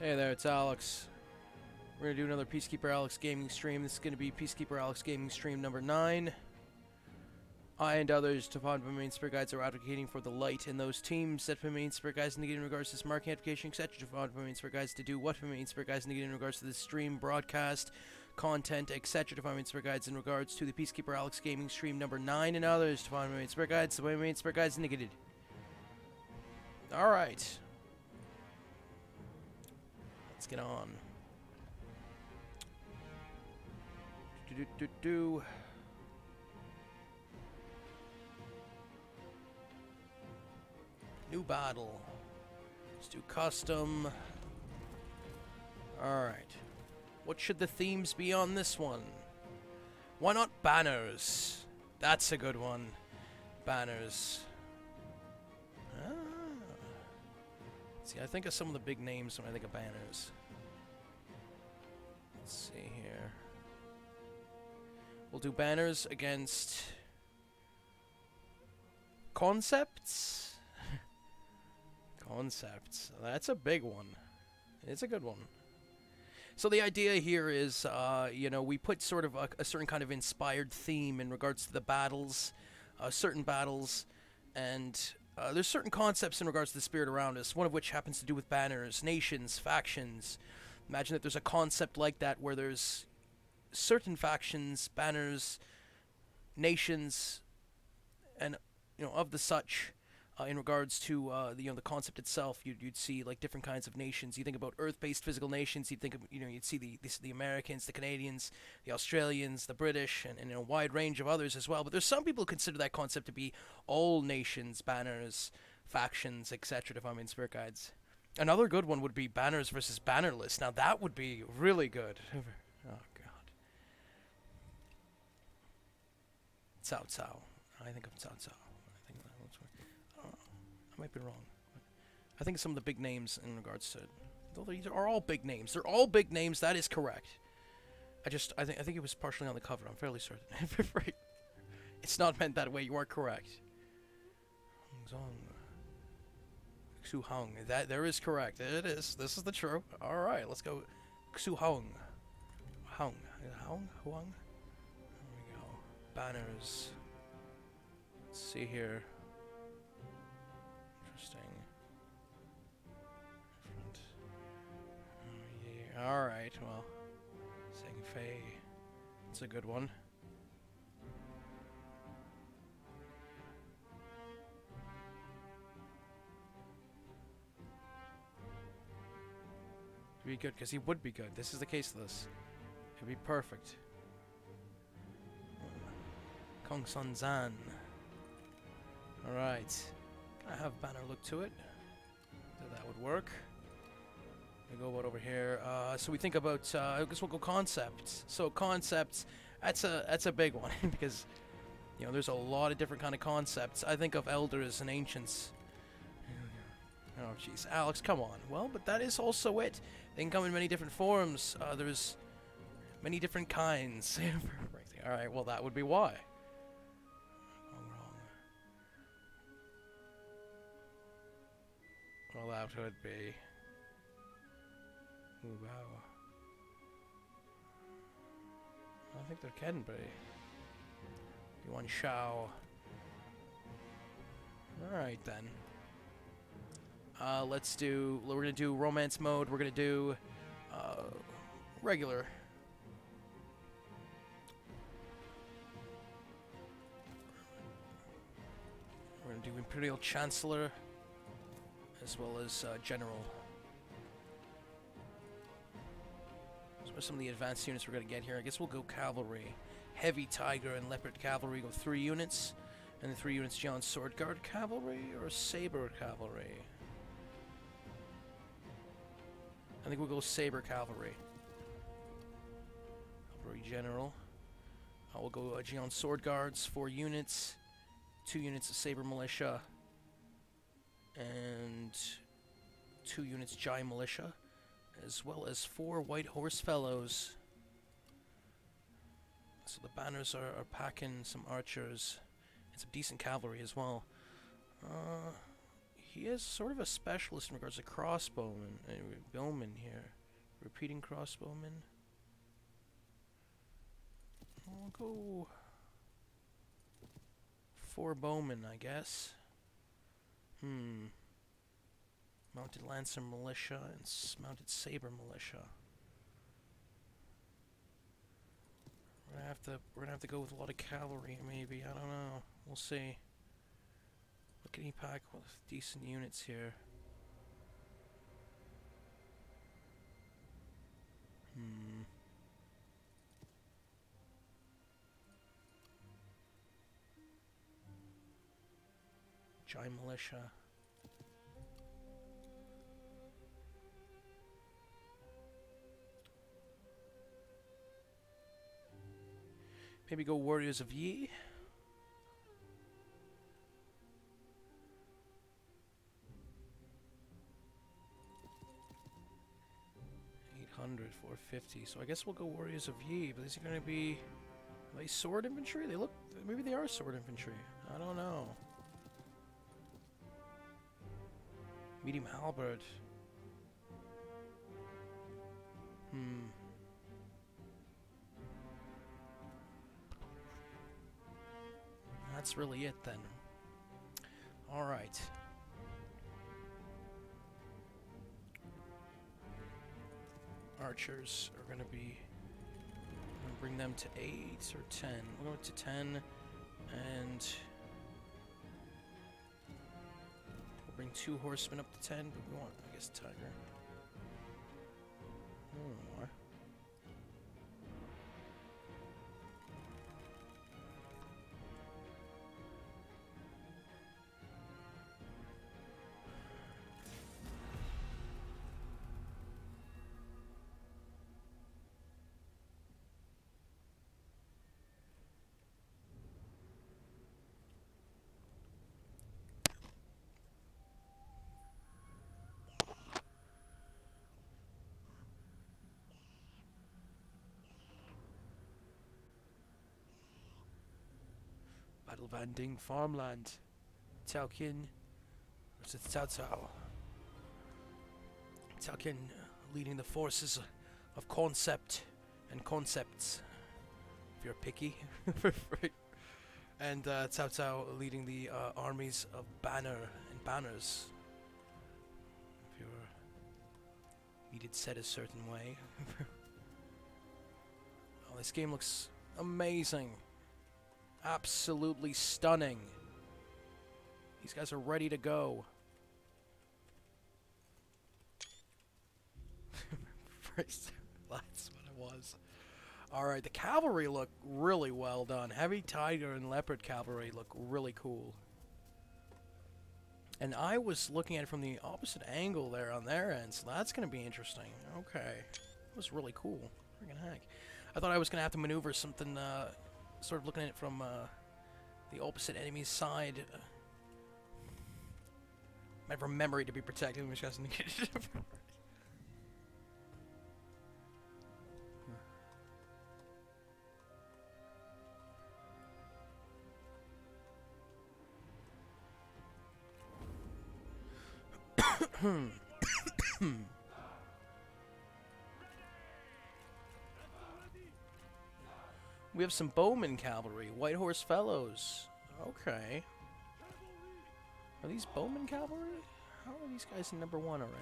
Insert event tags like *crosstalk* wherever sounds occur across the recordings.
Hey there, it's Alex. We're gonna do another Peacekeeper Alex gaming stream. This is gonna be Peacekeeper Alex gaming stream number 9. I and others, Tavon Main Spirit Guides, are advocating for the light in those teams that Main Spirit Guides indicate in regards to this market application, etc. Tavon Main Spirit Guides to do what Main Spirit Guides indicate in regards to this stream, broadcast, content, etc. Tavon Main Spirit Guides in regards to the Peacekeeper Alex gaming stream number 9 and others. Tavon Main Spirit Guides, the way Main Spirit Guides indicated. Alright. Let's get on. Do do do do. New battle. Let's do custom. Alright. What should the themes be on this one? Why not banners? That's a good one. Banners. See, I think of some of the big names when I think of banners. Let's see here. We'll do banners against concepts. *laughs* concepts. That's a big one. It's a good one. So the idea here is, uh, you know, we put sort of a, a, certain kind of inspired theme in regards to the battles, uh, certain battles, and uh, there's certain concepts in regards to the spirit around us. One of which happens to do with banners, nations, factions. Imagine that there's a concept like that where there's certain factions, banners, nations, and you know of the such. Uh, in regards to uh, the you know the concept itself, you'd, you'd see like different kinds of nations. You think about Earth-based physical nations. You'd think of you know you'd see the the, the Americans, the Canadians, the Australians, the British, and, and a wide range of others as well. But there's some people who consider that concept to be all nations, banners, factions, etc. If I'm in spirit guides. Another good one would be banners versus bannerless. Now that would be really good. oh god. Cao Cao. I think of Cao Cao. I might be wrong. I think some of the big names in regards to though these are all big names. They're all big names. That is correct. I just I think I think it was partially on the cover. I'm fairly certain. *laughs* it's not meant that way. You are correct. Xu Hong. That there is correct. It is. This is the true. All right. Let's go. Xu Hong. Hong. Hong. Huang. There we go. Banners. Let's see here. Oh, yeah. All right. Well, Zhang Fei. It's a good one. be good, because he would be good. This is the case of this. It'd be perfect. Gongsun Zan. Alright. I have banner look to it? That would work. We go about over here. Uh, so we think about. Uh, I guess we'll go concepts. So concepts. That's a that's a big one *laughs* because you know there's a lot of different kind of concepts. I think of elders and ancients. Oh, jeez. Alex, come on. Well, but that is also it. They can come in many different forms. Uh, there's many different kinds. *laughs* Alright, well, that would be why. Well, that would be... Wow. I think there can be. Yuan Shao. Alright, then. Uh, let's do. We're gonna do romance mode. We're gonna do uh, regular. We're gonna do Imperial Chancellor as well as uh, General. Some of the advanced units we're gonna get here? I guess we'll go Cavalry. Heavy Tiger and Leopard Cavalry go three units. And the three units Jian Sword Guard Cavalry or Saber Cavalry? I think we'll go Saber Cavalry. Cavalry General. Uh, we'll go uh, Jian Sword Guards, four units. Two units of Saber Militia. And two units Ji Militia. As well as four White Horse Fellows. So the banners are, are packing some archers. And some decent cavalry as well. Uh, he is sort of a specialist in regards to crossbowmen. Uh, bowmen here. Repeating crossbowmen. I'll go four bowmen, I guess. Hmm. Mounted Lancer Militia and Mounted Saber Militia. We're gonna have to we're gonna have to go with a lot of cavalry, maybe. I don't know. We'll see. What can he pack with decent units here? Hmm. Giant militia. Maybe go Warriors of Yi. Eight hundred, four fifty. So I guess we'll go Warriors of Yi. But is it going to be are they sword infantry? They look. Maybe they are sword infantry. I don't know. Medium halberd. Hmm. That's really it then. Alright. Archers are going to be. Bring them to 8 or 10. We'll go to 10 and. We'll bring two horsemen up to 10, but we want, I guess, Tiger. Van Ding farmland. Cao Qin versus Cao. Cao Qin leading the forces of concept and concepts. If you're picky. *laughs* And uh, Cao leading the uh, armies of banner and banners. If you're needed set a certain way. *laughs* oh, this game looks amazing absolutely stunning. These guys are ready to go. *laughs* That's what *laughs* it was. Alright, the cavalry look really well done. Heavy tiger and leopard cavalry look really cool. And I was looking at it from the opposite angle there on their end, so that's going to be interesting. Okay. That was really cool. Friggin' heck. I thought I was going to have to maneuver something uh, sort of looking at it from uh, the opposite enemy's side. Uh, might have memory to be protected. *laughs* We have some bowman cavalry, White Horse Fellows. Okay. Are these bowman cavalry? How are these guys in number one already?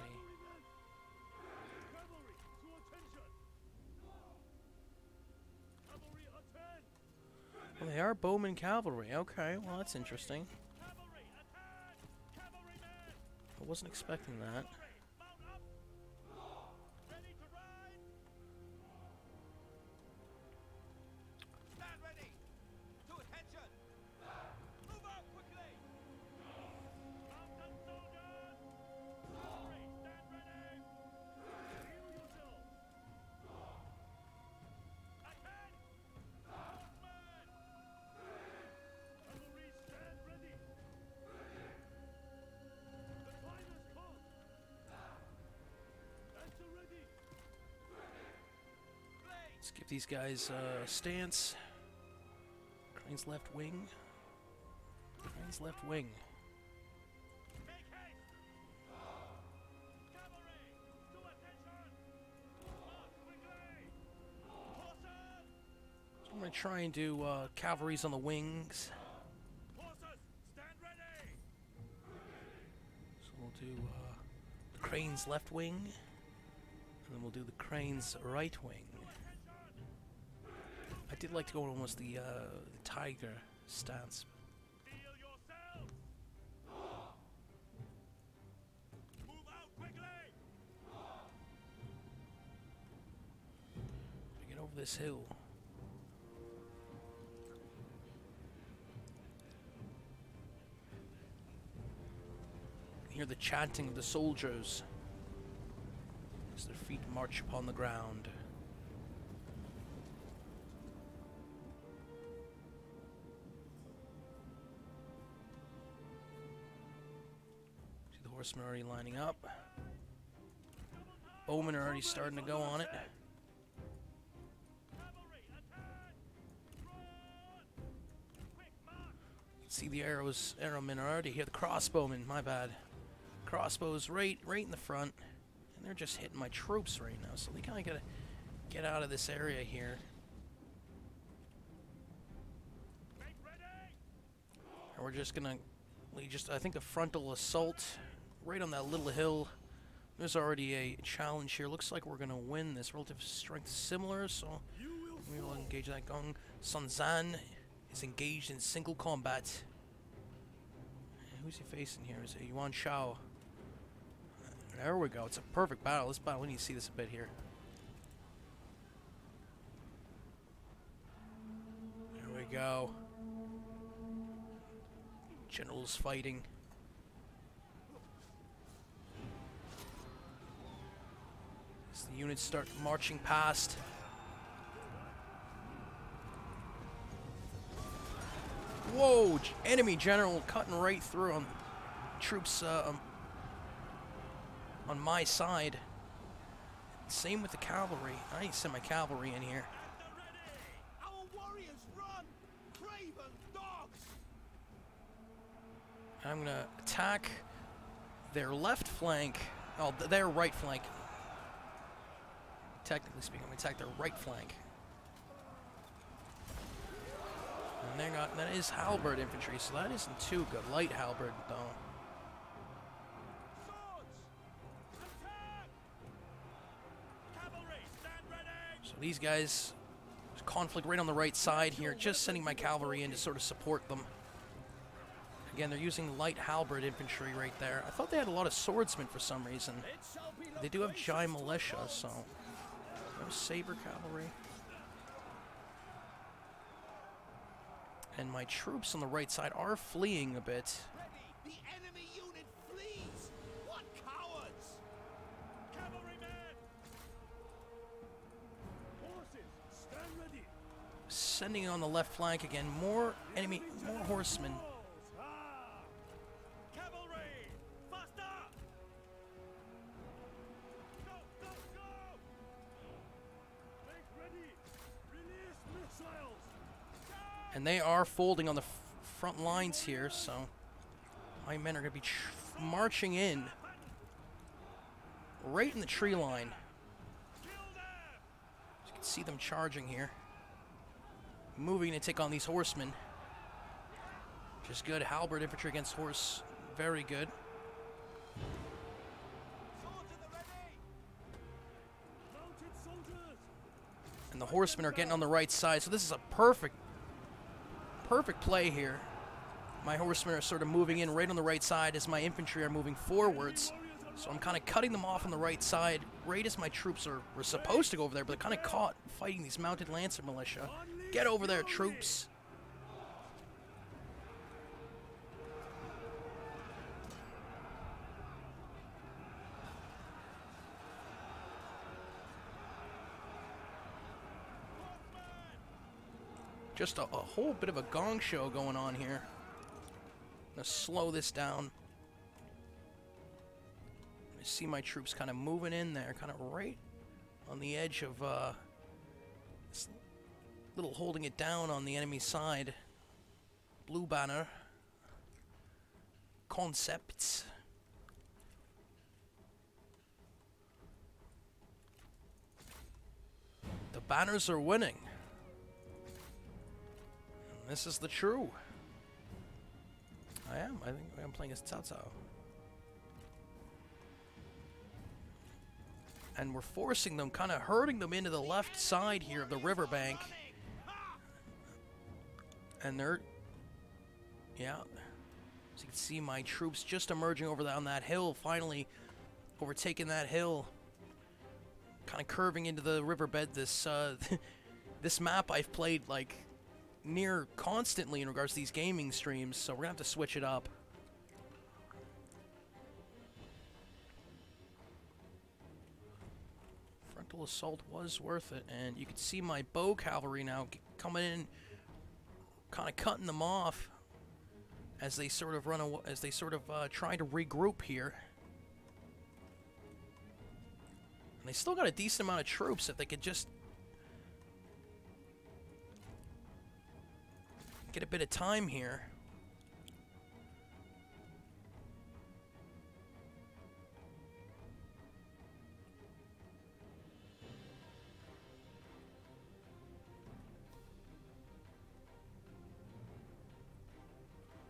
Well, they are bowman cavalry. Okay, well that's interesting. I wasn't expecting that. Let's give these guys uh, stance. Crane's left wing. Crane's left wing. So I'm going to try and do uh, cavalry's on the wings. So we'll do uh, the crane's left wing, and then we'll do the crane's right wing. I did like to go almost the, uh, the tiger stance. Get over this hill. Hear the chanting of the soldiers as their feet march upon the ground. Horsemen already lining up. Bowmen are already starting to go on it. See the arrows, arrowmen are already here. The crossbowmen, my bad. Crossbows right, right in the front, and they're just hitting my troops right now. So we kind of gotta get out of this area here. And we're just gonna, we just, I think a frontal assault right on that little hill. There's already a challenge here. Looks like we're gonna win this. Relative strength similar, so we will engage that gong. Sun Zan is engaged in single combat. Who's he facing here? Is it Yuan Shao? There we go. It's a perfect battle. This battle, we need to see this a bit here. There we go. Generals fighting. As the units start marching past. Whoa! Enemy general cutting right through on troops uh, um, on my side. Same with the cavalry. I to send my cavalry in here. I'm gonna attack their left flank. Oh, th- their right flank. Technically speaking, gonna attack their right flank. And they got that is halberd infantry, so that isn't too good. Light halberd though. So these guys, conflict right on the right side here. Just sending my cavalry in to sort of support them. Again, they're using light halberd infantry right there. I thought they had a lot of swordsmen for some reason. They do have Ji militia, so no saber cavalry. And my troops on the right side are fleeing a bit. Ready. The enemy unit flees. What cowards! Cavalrymen. Horses, stand ready. Sending on the left flank again. More enemy, more horsemen. They are folding on the front lines here, so my men are going to be marching in right in the tree line. Them! You can see them charging here. Moving to take on these horsemen. Which is good. Halberd infantry against horse. Very good. And the horsemen are getting on the right side. So this is a perfect, perfect play here. My horsemen are sort of moving in right on the right side as my infantry are moving forwards. So I'm kind of cutting them off on the right side, right as my troops are were supposed to go over there, but they're kind of caught fighting these mounted lancer militia. Get over there, troops. Just a, a whole bit of a gong show going on here. Gonna slow this down. I see my troops kind of moving in there, kind of right on the edge of uh, this little holding it down on the enemy side. Blue banner. Concepts. The banners are winning. This is the true. I am. I think I'm playing as Cao Cao. And we're forcing them, kind of herding them into the left side here of the riverbank. And they're... Yeah. As you can see, my troops just emerging over on that hill, finally overtaking that hill. Kind of curving into the riverbed. This, uh, *laughs* this map I've played, like, near constantly in regards to these gaming streams, so we're gonna have to switch it up. Frontal assault was worth it, and you can see my bow cavalry now coming in, kind of cutting them off as they sort of run away, as they sort of uh, try to regroup here. And they still got a decent amount of troops if they could just get a bit of time here.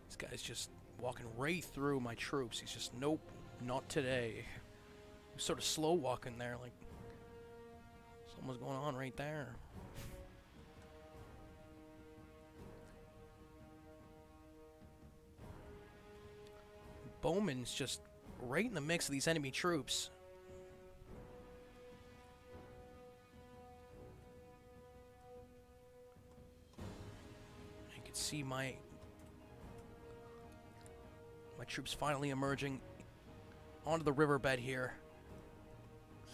This guy's just walking right through my troops. He's just, nope, not today. He's sort of slow walking there, like something's going on right there. Bowman's just right in the mix of these enemy troops. You can see my my troops finally emerging onto the riverbed here.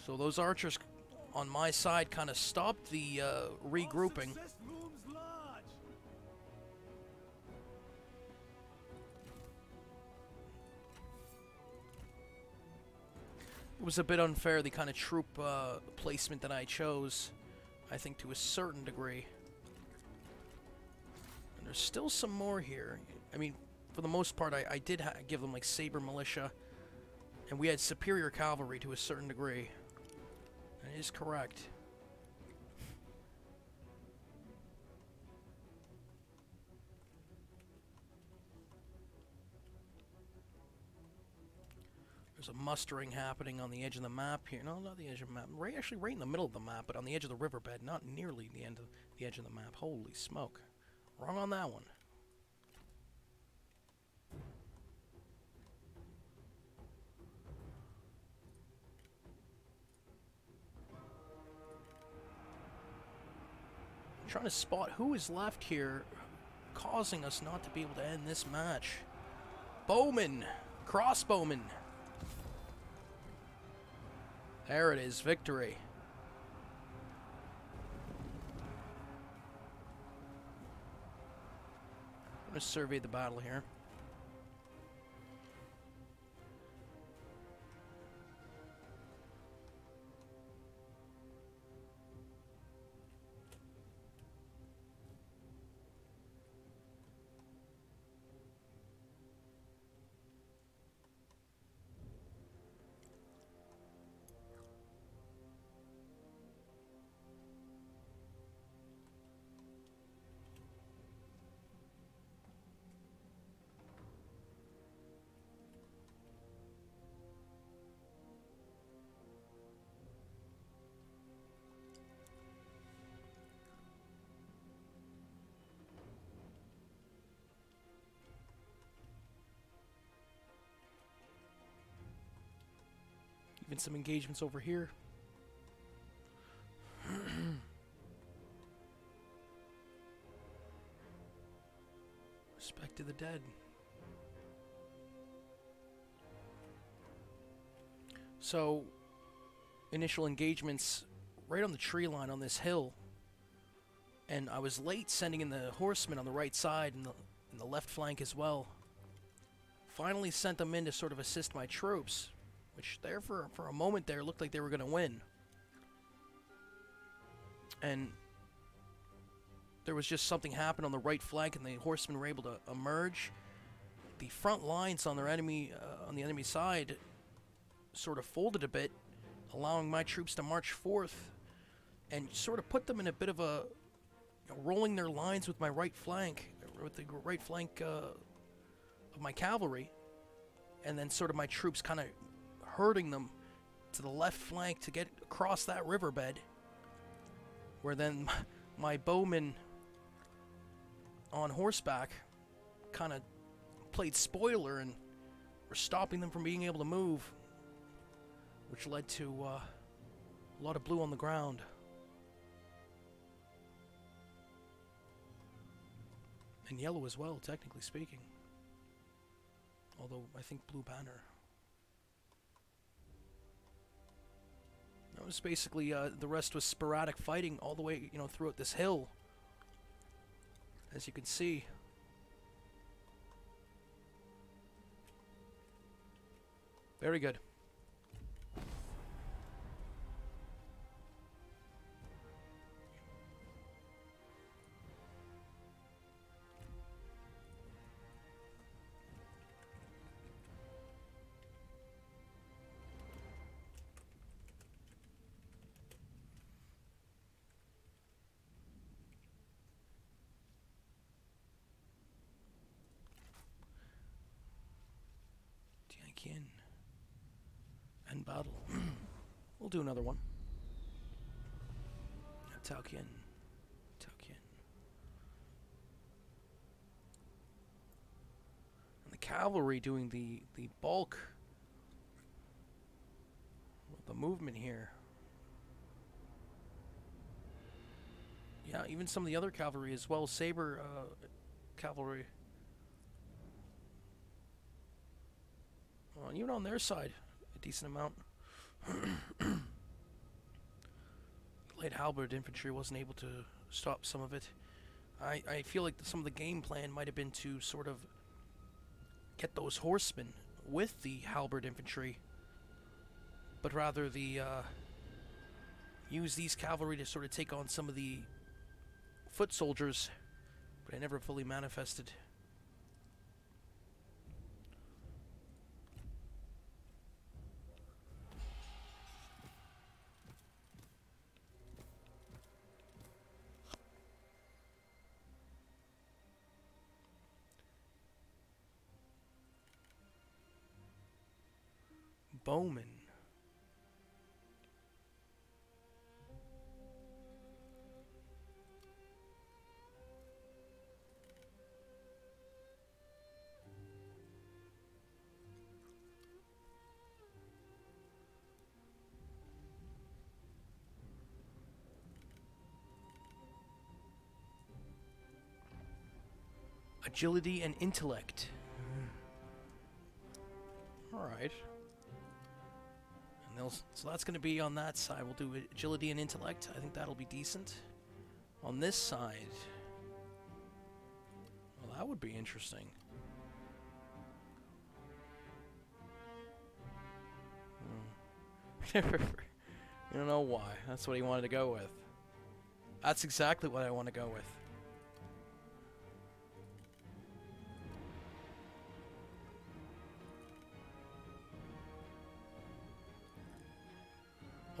So those archers on my side kind of stopped the uh, regrouping. Was a bit unfair, the kind of troop uh, placement that I chose, I think to a certain degree. And there's still some more here. I mean, for the most part, I, I did give them like Saber Militia, and we had superior cavalry to a certain degree. That is correct. There's a mustering happening on the edge of the map here. No, not the edge of the map. Right, actually, right in the middle of the map, but on the edge of the riverbed, not nearly the end of the edge of the map. Holy smoke! Wrong on that one. I'm trying to spot who is left here, causing us not to be able to end this match. Bowman, crossbowman. There it is, victory. I'm gonna survey the battle here. Even some engagements over here. *clears throat* Respect to the dead. So, initial engagements right on the tree line on this hill. And I was late sending in the horsemen on the right side and the, and the left flank as well. Finally sent them in to sort of assist my troops which there for for a moment there looked like they were going to win. And there was just something happened on the right flank, and the horsemen were able to emerge. The front lines on their enemy uh, on the enemy side sort of folded a bit, allowing my troops to march forth and sort of put them in a bit of a you know, rolling their lines with my right flank, with the right flank uh, of my cavalry, and then sort of my troops kind of herding them to the left flank to get across that riverbed, where then *laughs* my bowmen on horseback kind of played spoiler and were stopping them from being able to move, which led to uh, a lot of blue on the ground. And yellow as well, technically speaking. Although I think blue banner. That was basically uh, the rest was sporadic fighting all the way, you know, throughout this hill. As you can see. Very good. Tao Qian. End battle. *clears throat* we'll do another one. Tao Qian. Taoqian. And the cavalry doing the, the bulk the movement here. Yeah, even some of the other cavalry as well. Saber uh, cavalry. Well, even on their side, a decent amount. *clears throat* Light halberd infantry wasn't able to stop some of it. I, I feel like some of the game plan might have been to sort of get those horsemen with the halberd infantry, but rather the uh, use these cavalry to sort of take on some of the foot soldiers, but it never fully manifested. Bowman. Agility and intellect. All right. So that's going to be on that side. We'll do agility and intellect. I think that'll be decent. On this side, well, that would be interesting. Hmm. *laughs* you don't know why. That's what he wanted to go with. That's exactly what I want to go with.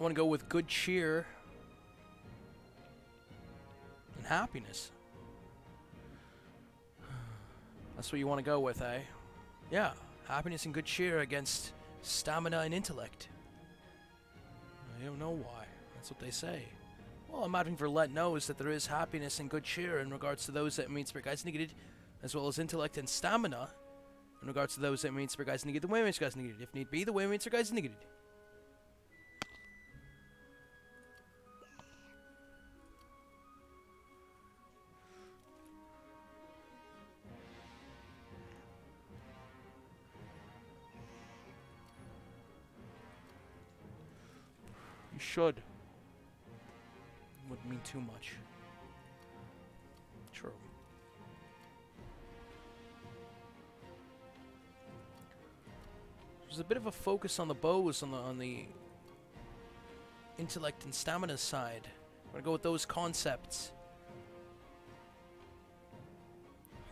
Want to go with good cheer and happiness. That's what you want to go with, eh? Yeah, happiness and good cheer against stamina and intellect. I don't know why. That's what they say. Well, I'm adding for let knows that there is happiness and good cheer in regards to those that means for guys needed, as well as intellect and stamina in regards to those that means for guys needed the way women's guys needed. If need be, the way women's guys needed. Should. Wouldn't mean too much. True. There's a bit of a focus on the bows on the on the intellect and stamina side. I'm gonna go with those concepts.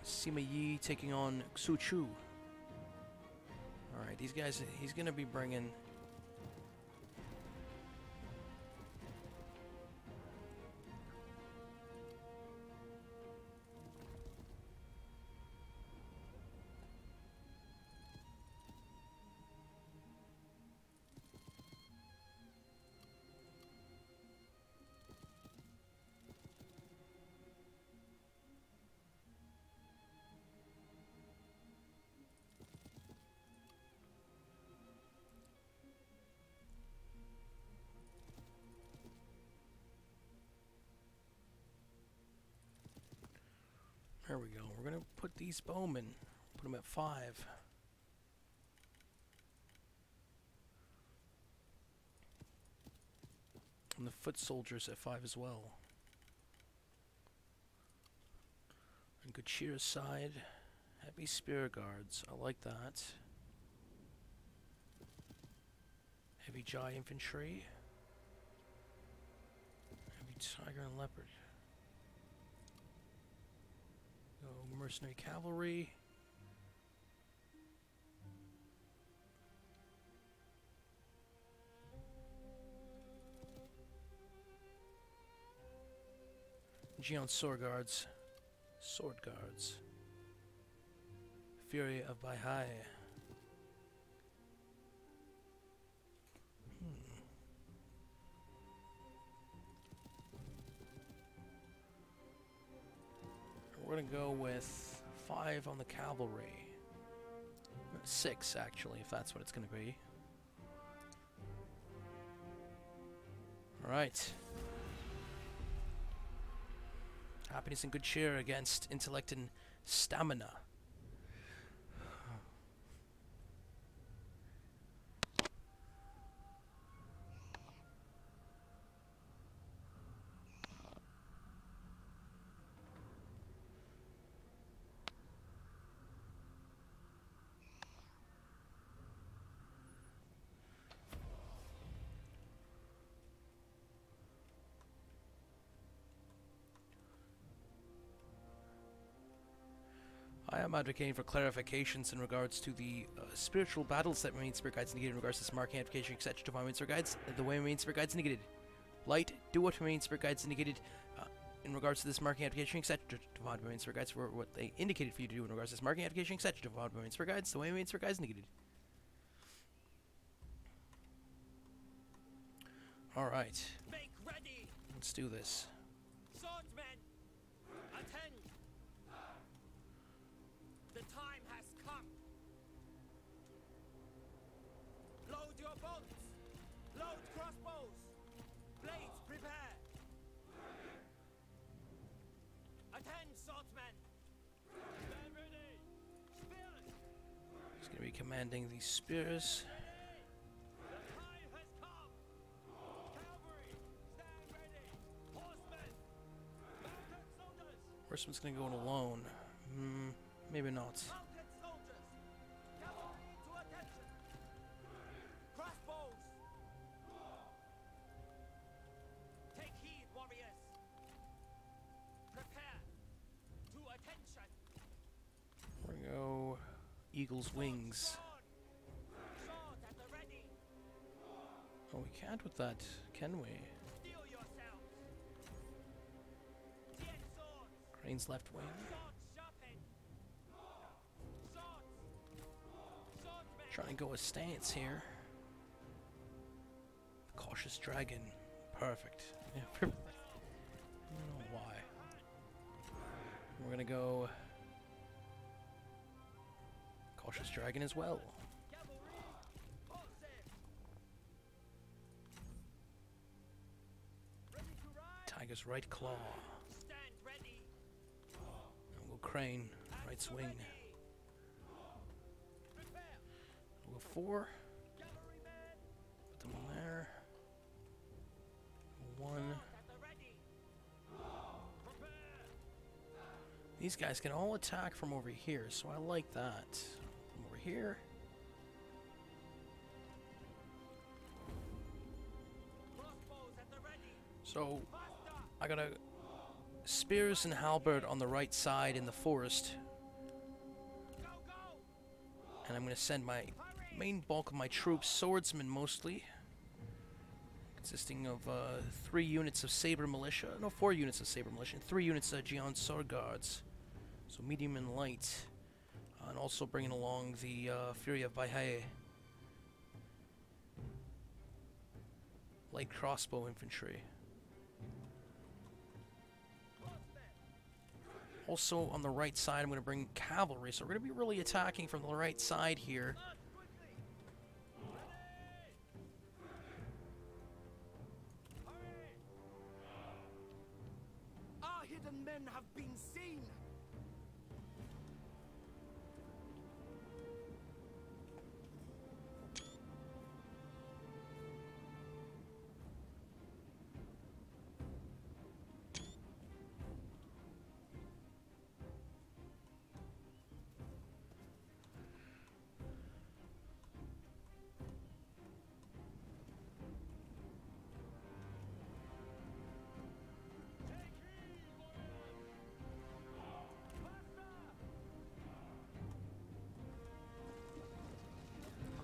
Sima Yi taking on Xu Chu. Alright, these guys, he's gonna be bringing There we go. We're gonna put these bowmen, put them at five. And the foot soldiers at five as well. And Gachira's side, heavy spear guards. I like that. Heavy Ji infantry. Heavy tiger and leopard. Go mercenary cavalry. Jian sword guards. Sword guards. Fury of Beihai. Go with five on the cavalry. Six, actually, if that's what it's gonna be. Alright. Happiness and good cheer against intellect and stamina. Am advocating for clarifications in regards to the uh, spiritual battles that Marine Spirit Guides negated in regards to this marking amplification, etc. Divine Marine Spirit Guides, uh, the way Marine Spirit Guides negated. Light, do what Marine Spirit Guides indicated uh, in regards to this marking application, etc. Divine Marine Spirit Guides for what they indicated for you to do in regards to this marking application, etc. Divine Marine Spirit Guides, the way Marine Spirit Guides indicated. Alright, let's do this. Bolts! Load crossbows! Blades prepare! Attend, swordsmen! Stand ready! Spears! He's going to be commanding the spears. Horseman's to go in alone. Hmm, maybe not. The ready! Oh, we can't with that, can we? Crane's left wing. Trying to go a stance here. Cautious Dragon. Perfect. Yeah, *laughs* I don't know why. We're gonna go Cautious Dragon as well. Tiger's right claw. And we'll Crane, right swing. We'll go four. Put them on there. One. These guys can all attack from over here, so I like that. Here. Crossbows at the ready! So I got a spears and halberd on the right side in the forest, and I'm gonna send my main bulk of my troops, swordsmen mostly, consisting of uh, three units of saber militia, no, four units of saber militia, and three units of Jian sword guards, so medium and light, and also bringing along the uh, Fury of Beihai. Light crossbow infantry. Also on the right side, I'm going to bring cavalry, so we're going to be really attacking from the right side here. Our hidden men have been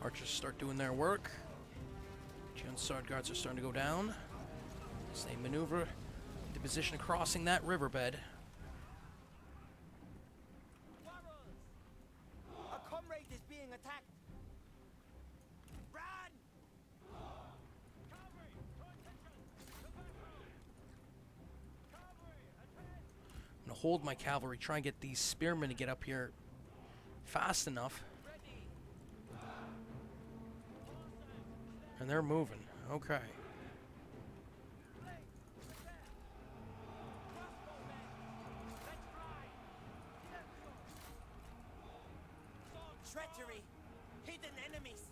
Archers start doing their work. Jian sword guards are starting to go down. As they maneuver into position crossing that riverbed. A comrade is being attacked. Run! I'm gonna hold my cavalry, try and get these spearmen to get up here fast enough. And they're moving. Okay. Treachery! Hidden enemies!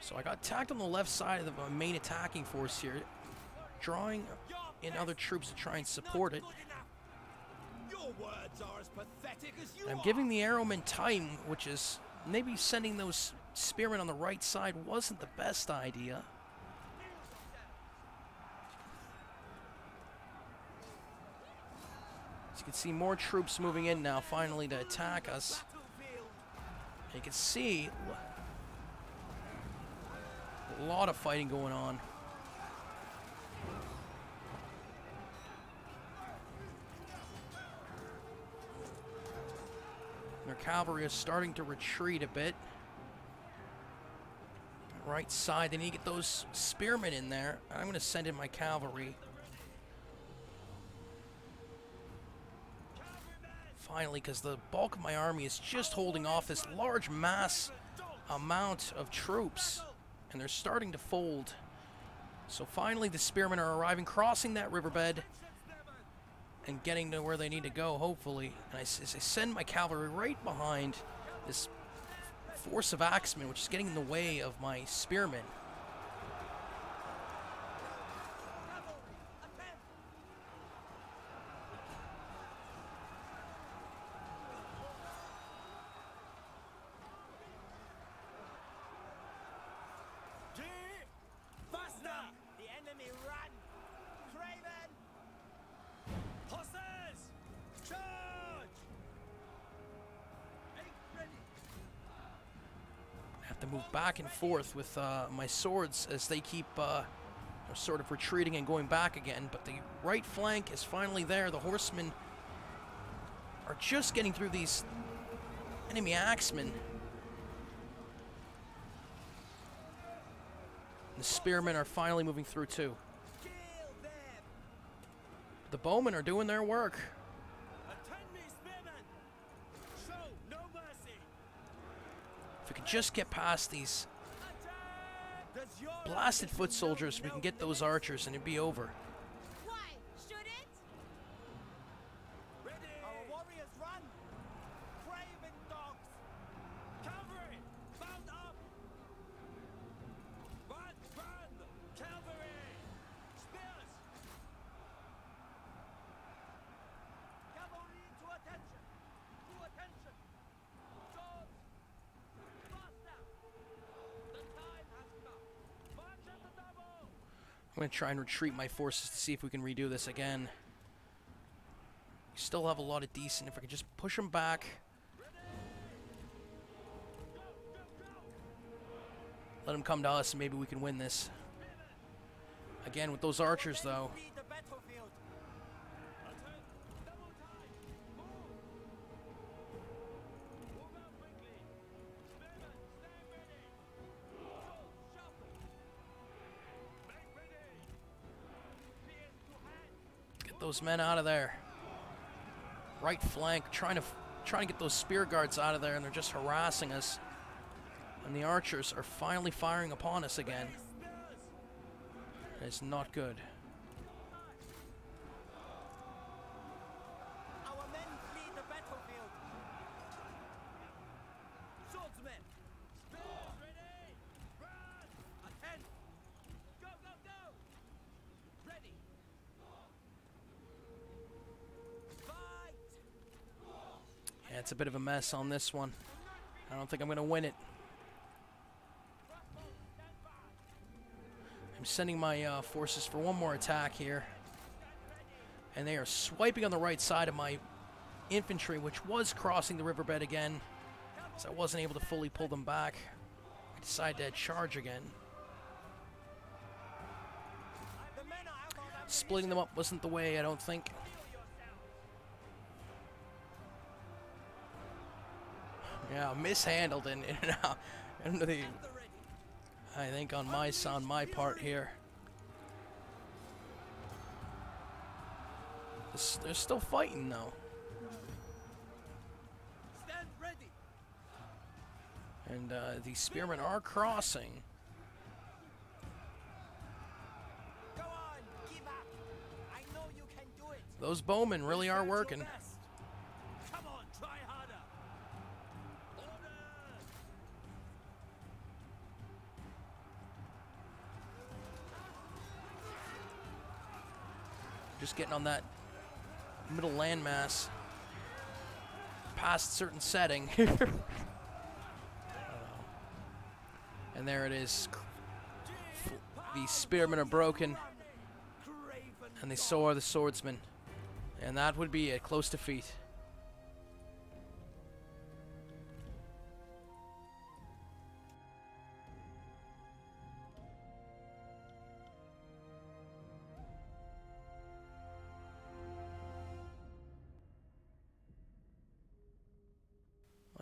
So I got attacked on the left side of the main attacking force here, drawing in other troops to try and support it. Your words are as pathetic as you I'm giving the arrowmen time, which is maybe sending those spearmen on the right side wasn't the best idea. As you can see more troops moving in now, finally to attack us. Battlefield. You can see a lot of fighting going on. Cavalry is starting to retreat a bit. Right side, they need to get those spearmen in there. I'm going to send in my cavalry. Finally, because the bulk of my army is just holding off this large mass amount of troops, and they're starting to fold. So finally, the spearmen are arriving, crossing that riverbed, and getting to where they need to go, hopefully. And I send my cavalry right behind this force of axemen, which is getting in the way of my spearmen. Have to move back and forth with uh, my swords as they keep uh, sort of retreating and going back again. But the right flank is finally there. The horsemen are just getting through these enemy axemen. The spearmen are finally moving through too. The bowmen are doing their work. Just get past these blasted foot soldiers, we can get those archers and it'd be over. Why? Should it? Ready! Our warriors run! Craven dogs! Cavalry! Bound up! Run! Run! Cavalry! Spears! Cavalry to attention! To attention! Swords! Faster! The time has come! March at the double! I'm going to try and retreat my forces to see if we can redo this again. We still have a lot of decent. If I could just push them back. Let them come to us and maybe we can win this. Again, with those archers, though. Those men out of there. Right flank, trying to trying to get those spear guards out of there, and they're just harassing us. And the archers are finally firing upon us again. It's not good. Our men flee the battlefield! Swordsmen! Spears ready! Run! Attend! Go, go, go! Ready! Fight! Yeah, it's a bit of a mess on this one. I don't think I'm going to win it. I'm sending my uh, forces for one more attack here. And they are swiping on the right side of my infantry, which was crossing the riverbed again. So I wasn't able to fully pull them back. I decided to charge again. Splitting them up wasn't the way, I don't think. Yeah, mishandled and in *laughs* and. And the. I think on my on my part here. They're still fighting though. Stand ready. And uh, the spearmen are crossing. On. Give up. I know you can do it. Those bowmen really are working. Just getting on that middle landmass past certain setting. *laughs* Uh, and there it is. The spearmen are broken, and they are the swordsmen. And that would be a close defeat.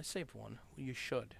I saved one. Well, you should.